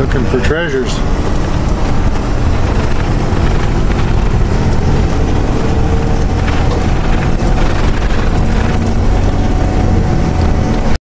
looking for treasures.